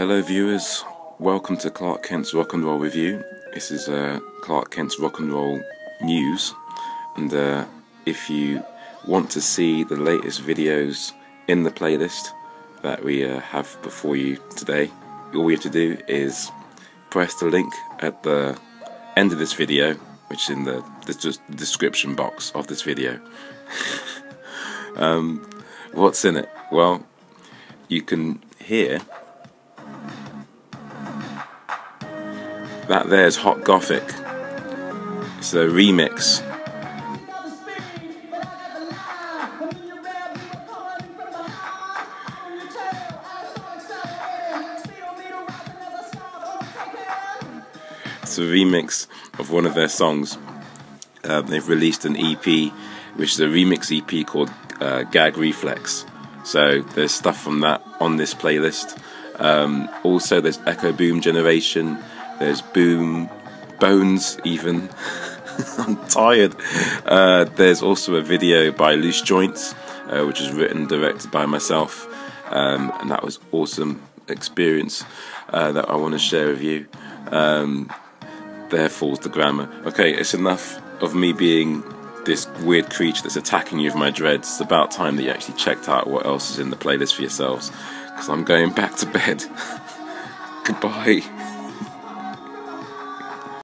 Hello, viewers. Welcome to Clark Kent's Rock and Roll Revue. This is uh, Clark Kent's Rock and Roll News, and uh, if you want to see the latest videos in the playlist that we uh, have before you today, all you have to do is press the link at the end of this video, which is in the, the description box of this video. um, what's in it? Well, you can hear that there's Hotgothic. It's a remix. It's a remix of one of their songs. Um, they've released an EP, which is a remix EP called uh, Garageflex. So there's stuff from that on this playlist. Um, also, there's Echo Boom Generation, there's Boom, Bones, even. I'm tired. Uh, there's also a video by Loose Joints, uh, which is written directed by myself, um, and that was awesome experience uh, that I want to share with you. Um, there falls the grammar. Okay, it's enough of me being this weird creature that's attacking you with my dreads. It's about time that you actually checked out what else is in the playlist for yourselves, because I'm going back to bed. Goodbye.